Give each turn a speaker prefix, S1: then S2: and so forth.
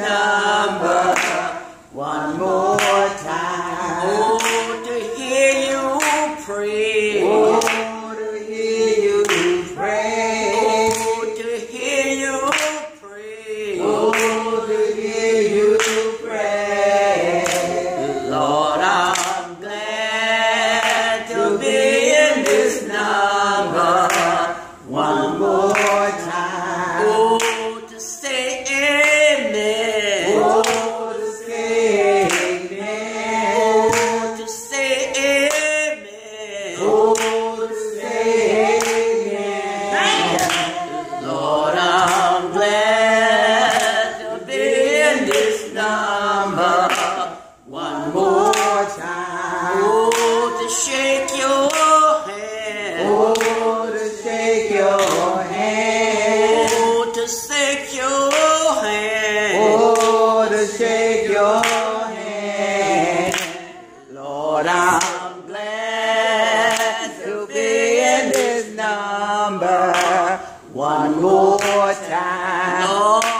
S1: Krishna. shake your hand.
S2: Oh, to shake your hand.
S1: Oh, to shake your hand.
S2: Oh, to shake your hand. Lord, I'm
S1: glad to be in this
S2: number one more time.
S1: Lord,